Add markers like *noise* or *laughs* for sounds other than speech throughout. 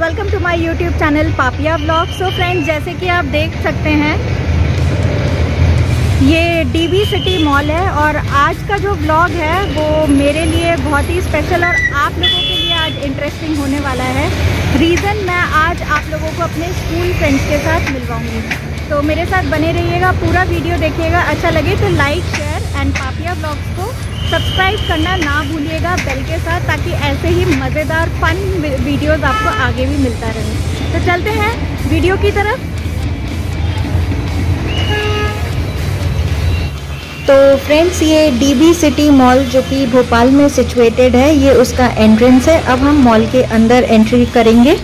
Welcome to my YouTube channel Papiya blog so friends जैसे कि आप देख सकते हैं, ये डीबी सिटी मॉल है और आज का जो ब्लॉग है, वो मेरे लिए बहुत ही स्पेशल और आप लोगों के लिए आज इंटरेस्टिंग होने वाला है। रीज़न मैं आज आप लोगों को अपने स्कूल फ्रेंड्स के साथ मिलवाऊँगी। तो मेरे साथ बने रहिएगा, पूरा वीडियो देखिएगा। अच्छा लगे तो like share and Papiya blogs को सब्सक्राइब करना ना भूलिएगा बेल के साथ, ताकि ऐसे ही मज़ेदार फन वीडियोस आपको आगे भी मिलता रहे। तो चलते हैं वीडियो की तरफ़। तो फ्रेंड्स ये डीबी सिटी मॉल जो कि भोपाल में सिचुएटेड है, ये उसका एंट्रेंस है। अब हम मॉल के अंदर एंट्री करेंगे।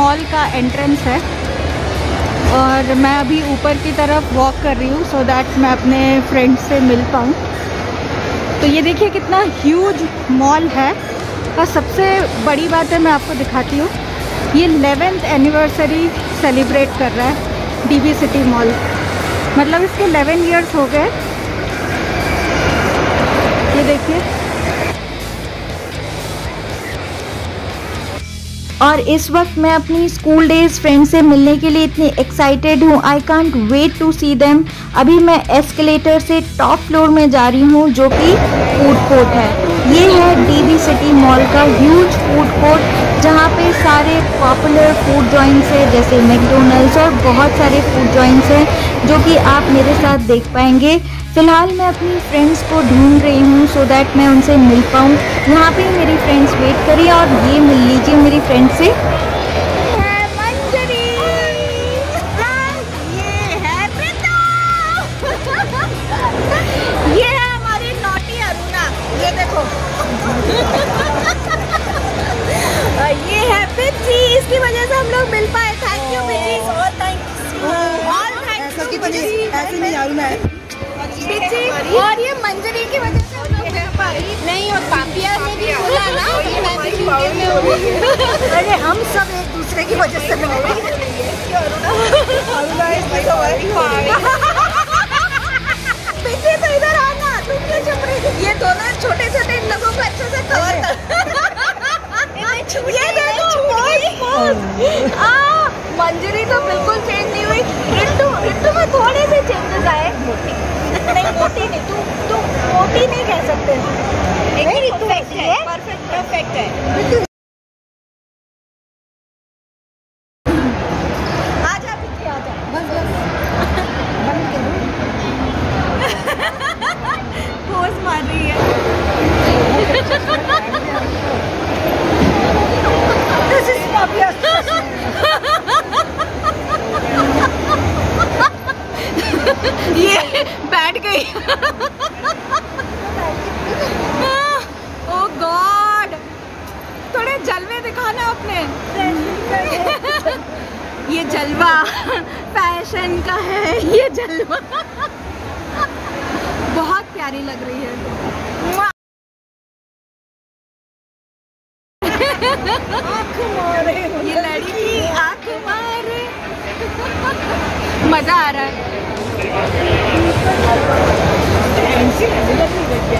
मॉल का एंट्रेंस है। और मैं अभी ऊपर की तरफ़ वॉक कर रही हूँ सो दैट मैं अपने फ्रेंड्स से मिल पाऊँ। तो ये देखिए कितना ह्यूज मॉल है। और सबसे बड़ी बात है, मैं आपको दिखाती हूँ। ये लेवेंथ एनिवर्सरी सेलिब्रेट कर रहा है डीबी सिटी मॉल मतलब इसके 11 इयर्स हो गए। ये देखिए। और इस वक्त मैं अपनी स्कूल डेज़ फ्रेंड से मिलने के लिए इतनी एक्साइटेड हूँ। I can't wait to see them अभी मैं एस्केलेटर से टॉप फ्लोर में जा रही हूँ, जो कि फ़ूड कोर्ट है। ये है डीबी सिटी मॉल का ह्यूज फ़ूड कोर्ट जहाँ पे सारे पॉपुलर फ़ूड जॉइंट्स है, जैसे मैकडोनल्ड्स और बहुत सारे फ़ूड जॉइंट्स हैं, जो कि आप मेरे साथ देख पाएँगे। फ़िलहाल मैं अपनी फ्रेंड्स को ढूंढ रही हूँ सो दैट मैं उनसे मिल पाऊँ। यहाँ पे मेरी फ्रेंड्स वेट करिए और ये मिल लीजिए मेरी फ्रेंड से। ये है हमारी नोटी अरुणा। ये देखो। ये है पिच्ची इसकी वजह से हम लोग मिल पाए। थैंक यू और थैंक यू और थैंक यू ऐसे नहीं अरुणा है। और ये मंजरी की वजह से हम लोग नहीं और पापिया ने भी बोला ना हूँ अरे हम सब एक दूसरे की वजह से इसलिए तो तो इधर आना तुम क्यों चुप रही ये दोनों छोटे छोटे इन लोगों को अच्छे से कवर कर ये देखो मंजरी तो बिल्कुल चेंज नहीं हुई। ओ गॉड *laughs* थोड़े जलवे दिखाना अपने। *laughs* ये जलवा *laughs* फ़ैशन का है, ये जलवा। बहुत प्यारी लग रही है। ये लड़की आँख मारे। मज़ा आ रहा है। 全是那个那个钱。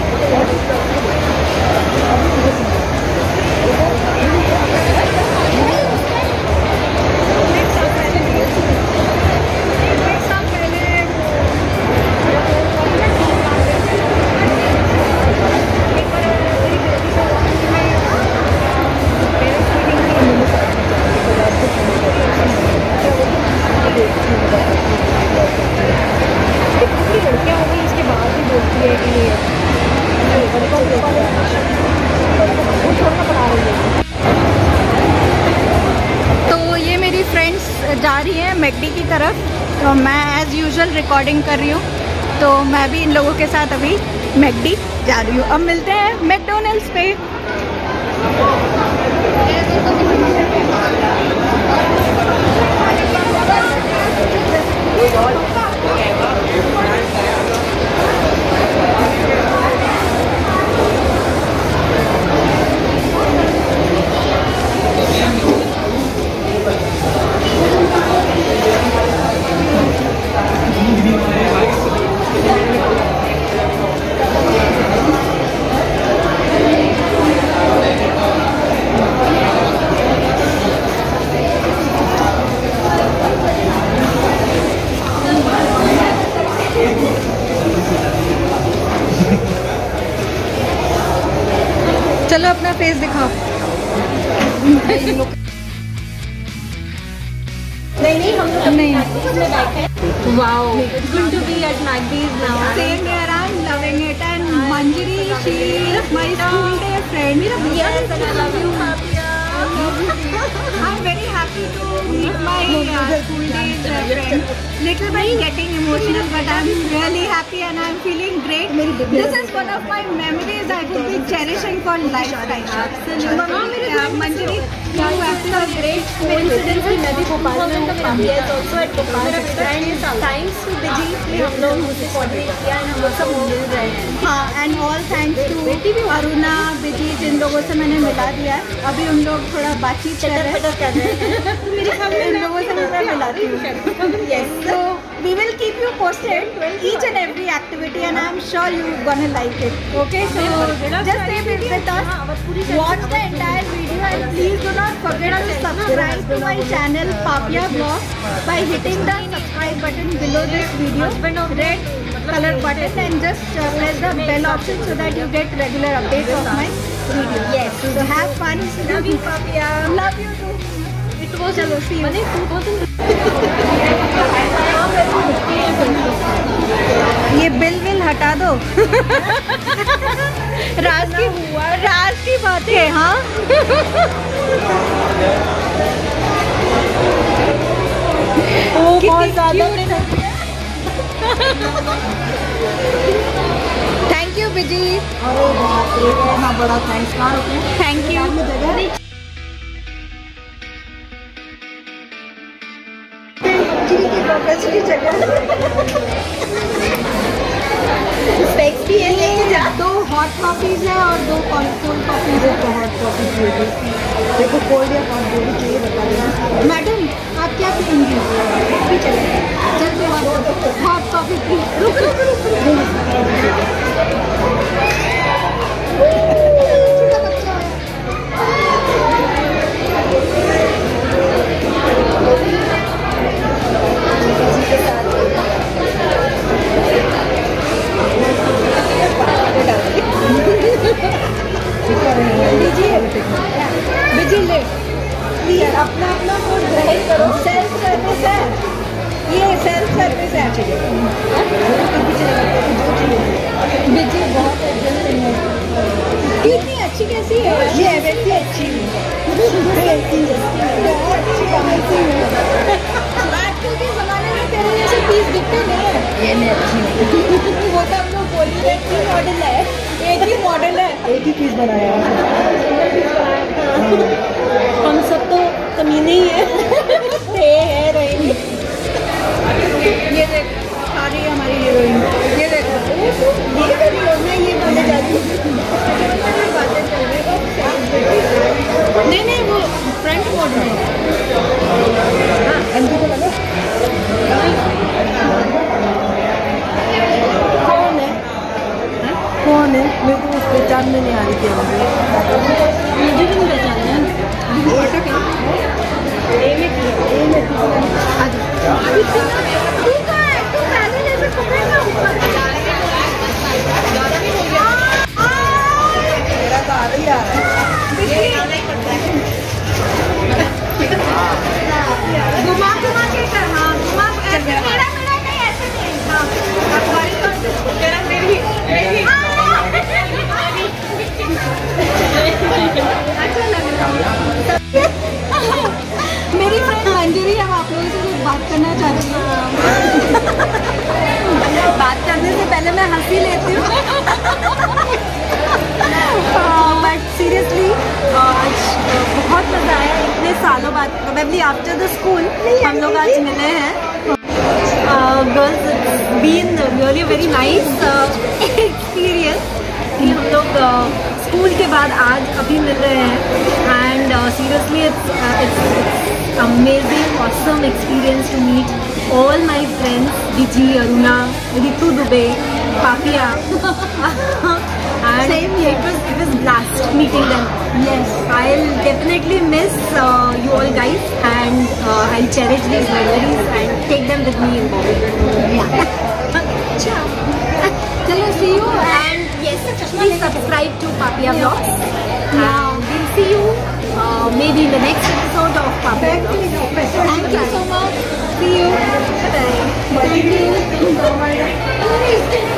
रिकॉर्डिंग कर रही हूँ। तो मैं भी इन लोगों के साथ अभी मैकडी जा रही हूँ। अब मिलते हैं मैकडोनल्ड्स पे। Wow, it's good to be at Magdi's now. Same here, I'm loving it. And Manjari, she is my school day friend. Yes, and I love you. I'm very happy to meet my uh, school days uh, friend. Little bit getting emotional, but I'm really happy and I'm feeling great. This is one of my memories I will be cherishing for lifetime. Absolutely. Manjari, great coincidence कि मैं भी भोपाल में हूँ काफ़ी है also at Bhopal and thanks to Viji कि हम लोग मुझे coordinate किया and हम लोग सब मिल रहे हैं हाँ and all thanks to Aruna विजी जिन लोगों से मैंने मिला दिया है। अभी उन लोग थोड़ा बातचीत कर रहे हैं। *laughs* मेरे इन लोगों से मैं मिलाती हूँ। *laughs* we will keep you posted each and every activity and I'm sure you are gonna like it. Okay so just stay with us. watch the entire video and please do not forget to subscribe to my channel Papia Vlog by hitting the subscribe button below this video red color button and just uh, press the bell option so that you get regular updates of my video. Yes. So have fun. Love you Papia. Love you too. It was chalo see you *laughs* ये bill bill हटा दो। राज की राज की बात। है। हाँ ओ बहुत ज़्यादा थैंक यू विजी अरे बाप रे बड़ा थैंक्स थैंक यू स्पेक्स भी है दो हॉट कॉफीज है और दो कोल्ड कॉफीज है। तो हॉट कॉफ़ी चाहिए देखो कोल्ड या हॉट जो भी चाहिए, बता देना। मैडम, आप क्या पियेंगी भी चले। जल्दी हॉट कॉफ़ी पी रुक रुक रुक। विजी कितनी अच्छी कैसी है? ये वैसी अच्छी अच्छी है। आजकल के ज़माने में तेरे जैसे पीस दिखते नहीं है। ये नहीं अच्छी *laughs* वो तो हम लोग ही मॉडल है एक ही मॉडल है। एक ही पीस बनाया हम सब तो कमीने ही *laughs* है। थे है रहेंगे ये देख है हमारी हीरोइन। मेरी फ्रेंड मंजरी हम आप लोगों से बात करना चाहती हूँ। बात करने से पहले मैं हँसी लेती हूँ। बट सीरियसली आज बहुत मज़ा आया। इतने सालों बाद प्रोबेबली आफ्टर द स्कूल हम लोग आज मिले हैं। Girls been really very nice experience हम लोग स्कूल के बाद आज अभी मिल रहे हैं। uh, seriously, it's, uh, it's, it's amazing, awesome experience to meet all my friends, Diji, Aruna, Ritu Dubey, Papia. *laughs* and Same here. It was, it was blast meeting them. Yes. I'll definitely miss uh, you all guys and uh, I'll cherish these memories and take them with me in Bombay. Yeah. *laughs* Ciao. *laughs* Chalo, see you. And yes, please subscribe to Papiya Vlogs. Yeah. Um, we'll see you uh, maybe in the next episode of Public Vlogs. Thank you so much. See you. Bye. Thank you.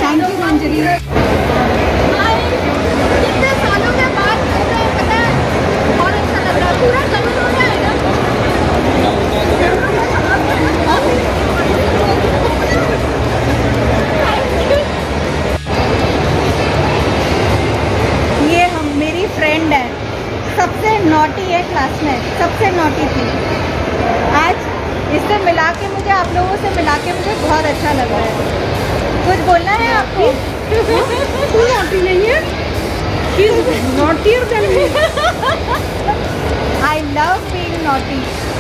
Thank you Anjali कितने सालों के बाद लोगों से मिला के मुझे बहुत अच्छा लग रहा है। कुछ बोलना है आपको? तू नोटी नहीं है। Naughtier than me I love being naughty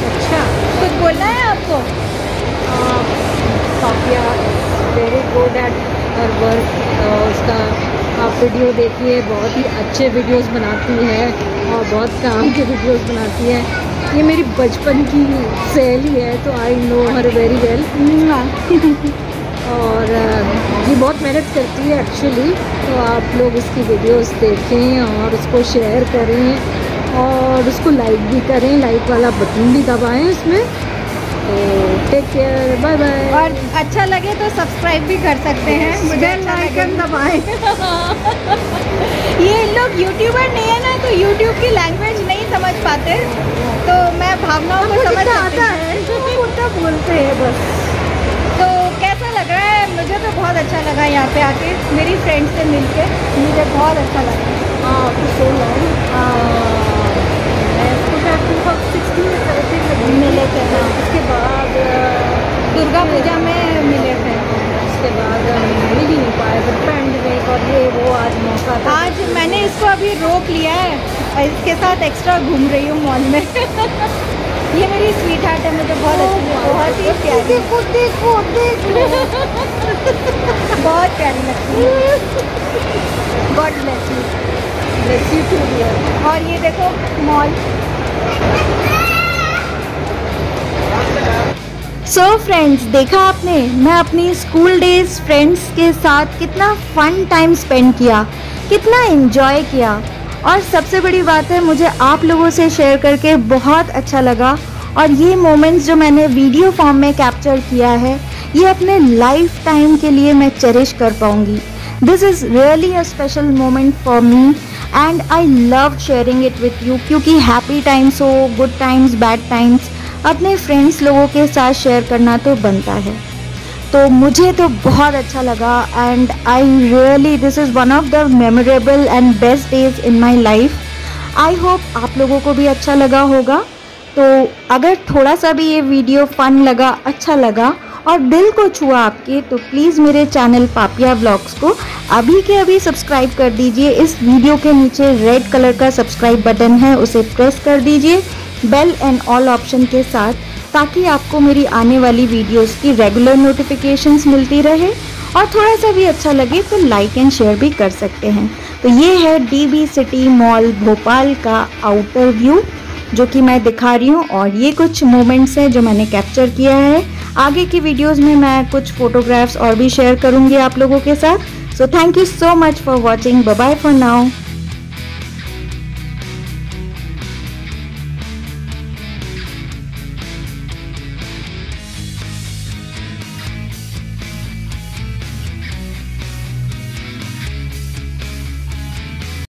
अच्छा। कुछ बोलना है आपको? Papiya very good at her work उसका आप वीडियो देखिए बहुत ही अच्छे वीडियोस बनाती है और बहुत काम के वीडियोस बनाती है। ये मेरी बचपन की सहेली है तो I know her very well और ये बहुत मेहनत करती है एक्चुअली तो आप लोग उसकी वीडियोस देखें और उसको शेयर करें और उसको लाइक भी करें लाइक वाला बटन भी दबाएँ उसमें। तो टेक केयर बाय बाय और अच्छा लगे तो सब्सक्राइब भी कर सकते हैं मुझे अच्छा लगे। दबाएँ *laughs* ये लोग यूट्यूबर नहीं है ना तो यूट्यूब की लैंग्वेज नहीं समझ पाते तो मैं भावनाओं को समझ सकती हूँ। उल्टा बोलते हैं बस। तो कैसा लग रहा है? मुझे तो बहुत अच्छा लगा यहाँ पे आके मेरी फ्रेंड से मिलके मुझे बहुत अच्छा लगा। हाँ सो इसके साथ एक्स्ट्रा घूम रही हूँ मॉल में। *laughs* ये मेरी स्वीट हार्ट है मुझे बहुत अच्छी बहुत ही प्यारी। देखो देखो देखो *laughs* बहुत प्यारी लगती है। God bless you bless you too और ये देखो मॉल सो so फ्रेंड्स देखा आपने? मैं अपनी स्कूल डेज़ फ्रेंड्स के साथ कितना फन टाइम स्पेंड किया कितना एंजॉय किया। और सबसे बड़ी बात है, मुझे आप लोगों से शेयर करके बहुत अच्छा लगा। और ये मोमेंट्स जो मैंने वीडियो फॉर्म में कैप्चर किया है, ये अपने लाइफ टाइम के लिए मैं चेरिश कर पाऊँगी। This is really a special moment for me and I love sharing it with you क्योंकि हैप्पी टाइम्स हो गुड टाइम्स बैड टाइम्स अपने फ्रेंड्स लोगों के साथ शेयर करना तो बनता है। तो मुझे तो बहुत अच्छा लगा and I really this is one of the memorable and best days in my life I hope आप लोगों को भी अच्छा लगा होगा। तो अगर थोड़ा सा भी ये वीडियो फन लगा अच्छा लगा, और दिल को छुआ आपके तो प्लीज़ मेरे चैनल पापिया ब्लॉग्स को अभी के अभी सब्सक्राइब कर दीजिए। इस वीडियो के नीचे रेड कलर का सब्सक्राइब बटन है, उसे प्रेस कर दीजिए। बेल एंड ऑल ऑप्शन के साथ ताकि आपको मेरी आने वाली वीडियोस की रेगुलर नोटिफिकेशंस मिलती रहे और थोड़ा सा भी अच्छा लगे तो लाइक एंड शेयर भी कर सकते हैं। तो ये है डीबी सिटी मॉल भोपाल का आउटर व्यू जो कि मैं दिखा रही हूँ और ये कुछ मोमेंट्स हैं जो मैंने कैप्चर किया है। आगे की वीडियोस में मैं कुछ फोटोग्राफ्स और भी शेयर करूँगी आप लोगों के साथ। So thank you so much for watching bye for now